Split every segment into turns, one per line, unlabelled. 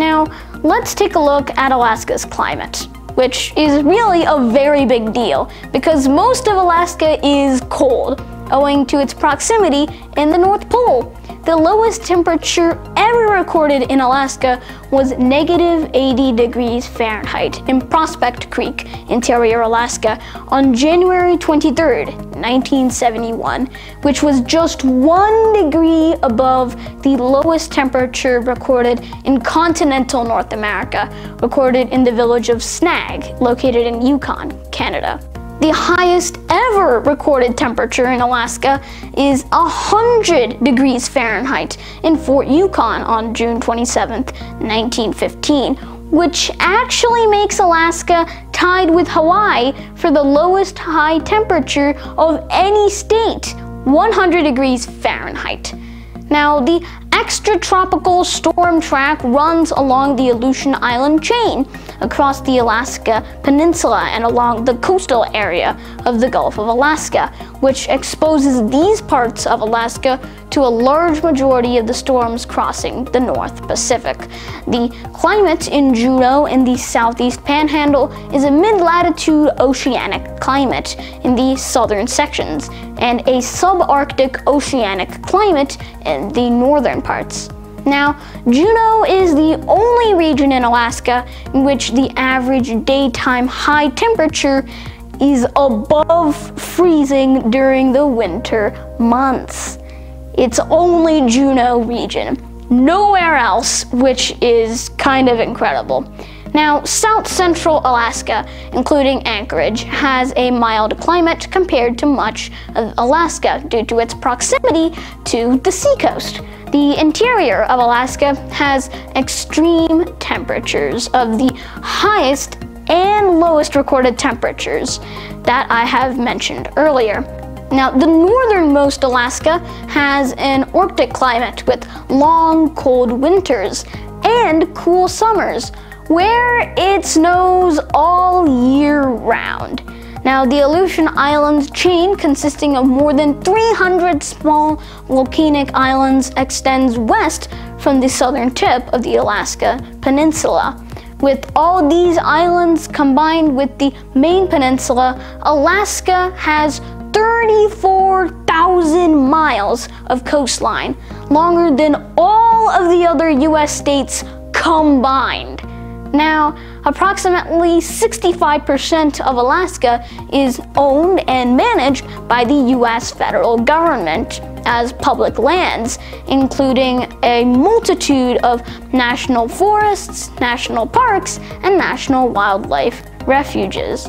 Now, let's take a look at Alaska's climate, which is really a very big deal because most of Alaska is cold, owing to its proximity in the North Pole. The lowest temperature ever recorded in Alaska was negative 80 degrees Fahrenheit in Prospect Creek, Interior Alaska, on January 23, 1971, which was just one degree above the lowest temperature recorded in continental North America, recorded in the village of Snag, located in Yukon, Canada. The highest ever recorded temperature in Alaska is 100 degrees Fahrenheit in Fort Yukon on June 27, 1915, which actually makes Alaska tied with Hawaii for the lowest high temperature of any state, 100 degrees Fahrenheit. Now, the extratropical storm track runs along the Aleutian Island chain, across the Alaska Peninsula and along the coastal area of the Gulf of Alaska, which exposes these parts of Alaska to a large majority of the storms crossing the North Pacific. The climate in Juneau in the southeast panhandle is a mid-latitude oceanic climate in the southern sections and a subarctic oceanic climate in the northern parts. Now, Juneau is the only region in Alaska in which the average daytime high temperature is above freezing during the winter months. It's only Juneau region, nowhere else, which is kind of incredible. Now, South Central Alaska, including Anchorage, has a mild climate compared to much of Alaska due to its proximity to the seacoast. The interior of Alaska has extreme temperatures of the highest and lowest recorded temperatures that I have mentioned earlier. Now, the northernmost Alaska has an Arctic climate with long, cold winters and cool summers, where it snows all year round. Now, the Aleutian Islands chain, consisting of more than 300 small volcanic islands, extends west from the southern tip of the Alaska Peninsula. With all these islands combined with the main peninsula, Alaska has 34,000 miles of coastline, longer than all of the other US states combined. Now, approximately 65% of Alaska is owned and managed by the US federal government as public lands, including a multitude of national forests, national parks, and national wildlife refuges.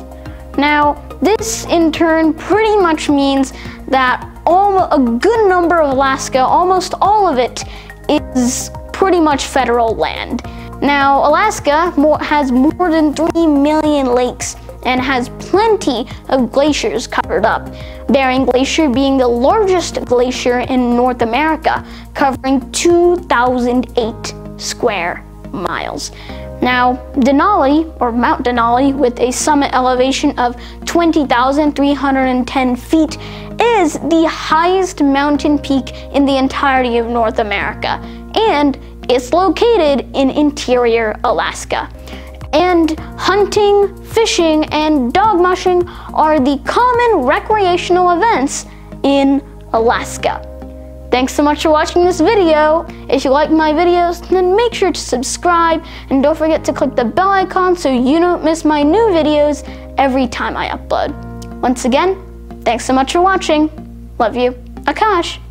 Now, this in turn pretty much means that all, a good number of Alaska, almost all of it, is pretty much federal land. Now, Alaska has more than 3 million lakes and has plenty of glaciers covered up. Bering Glacier being the largest glacier in North America, covering 2,008 square miles. Now, Denali, or Mount Denali, with a summit elevation of 20,310 feet, is the highest mountain peak in the entirety of North America, and it's located in interior Alaska. And hunting, fishing, and dog mushing are the common recreational events in Alaska. Thanks so much for watching this video. If you like my videos, then make sure to subscribe and don't forget to click the bell icon so you don't miss my new videos every time I upload. Once again, thanks so much for watching. Love you, Akash.